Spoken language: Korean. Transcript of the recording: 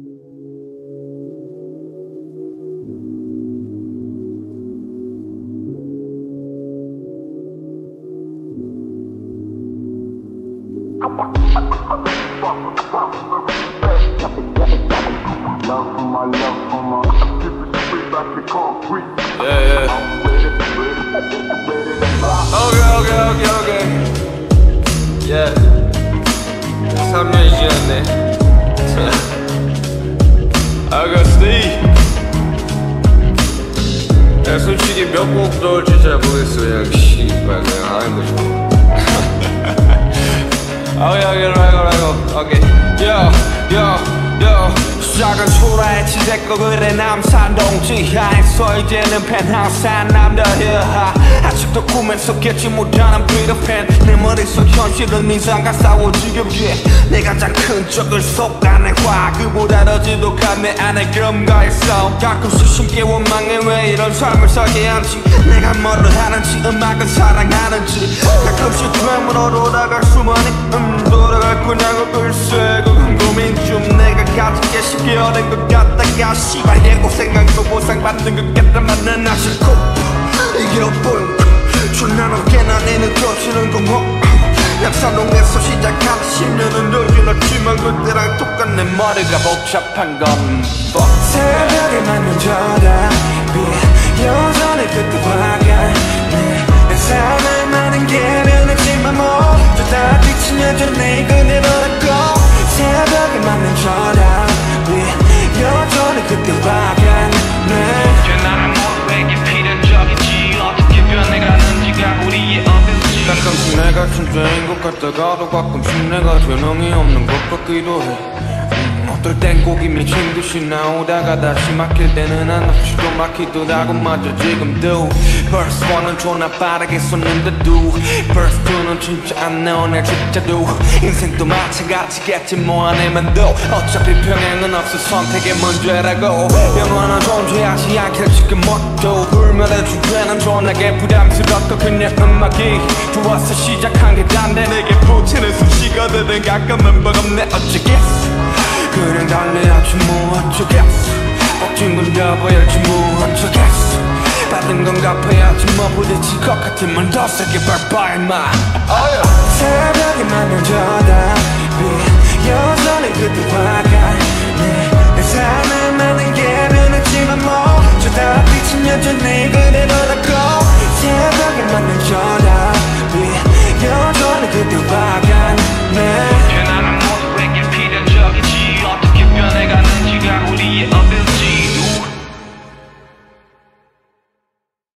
Okay, okay, okay, okay. Yeah. 3년이 지났네. 야, 솔직히 몇곡 넣을지 잘 모르겠어. 그냥, 씨발, 그냥 하는 거죠. 오케이, 오케이, 라이고, 라이고. 오케이. 요, 요, 요. 시작은 초라했지 됐고 그래 남산 동지하에서 이제는 펜하우스 한 남자야 아직도 꿈에서 깨지 못하는 비더팬 내 머릿속 현실은 인상과 싸워 지겹게 내 가장 큰 적을 속아내 화 그보다 더 지독한 내 안에 금가의 싸움 가끔씩 쉽게 원망해 왜 이런 삶을 살게 한지 내가 뭐를 하는지 음악을 사랑하는지. 가끔씩 되물어 돌아갈 수만이 음 돌아갈 거냐고 글쎄 그건 고민 중 내가 가진 게 쉽게어낸 것 같다가 씨발 예고 생각도 보상받는 것 같다 맞는 나 싫고 이게 뻔 존나 높게 난 애는 겹치는 공허 약산동에서 시작한 10년은 널 지났지만 그때랑 똑같네. 머리가 복잡한 건. fuck 새벽에 맞는 저 천재인 것 같다가도 가끔씩 내가 재능이 없는 것 같기도 해. 음, 어떨 땐 곡이 미친 듯이 나오다가 다시 막힐 때는 한없이도 막히더라고 맞아 지금도 Verse 1은 존나 빠르게 쏟는데도 Verse 2는 진짜 안 나오네 진짜도 인생도 마찬가지겠지 뭐 안에만도 어차피 평행은 없어 선택의 문제라고. 영원한 존재하지 않길 지금 뭣도 불멸의 주제는 존나게 부담스럽고 그냥 음악이 좋아서 시작한 게 단데 내게 붙이는 수식어들은 가끔은 버겁네 그냥 달래야지 뭐 어쩌겠어. 억진 건 잡아야지 뭐 어쩌겠어. 받은 건 갚아야지 뭐 부딪힐 것 같으면 더 세게 밟아 임마. 아, 예. 새벽에 맘을 저다 빛 여전히 그때 화가 내내 삶에 많은 게 변했지만 뭐 저다 비친 여전히 그대로 다.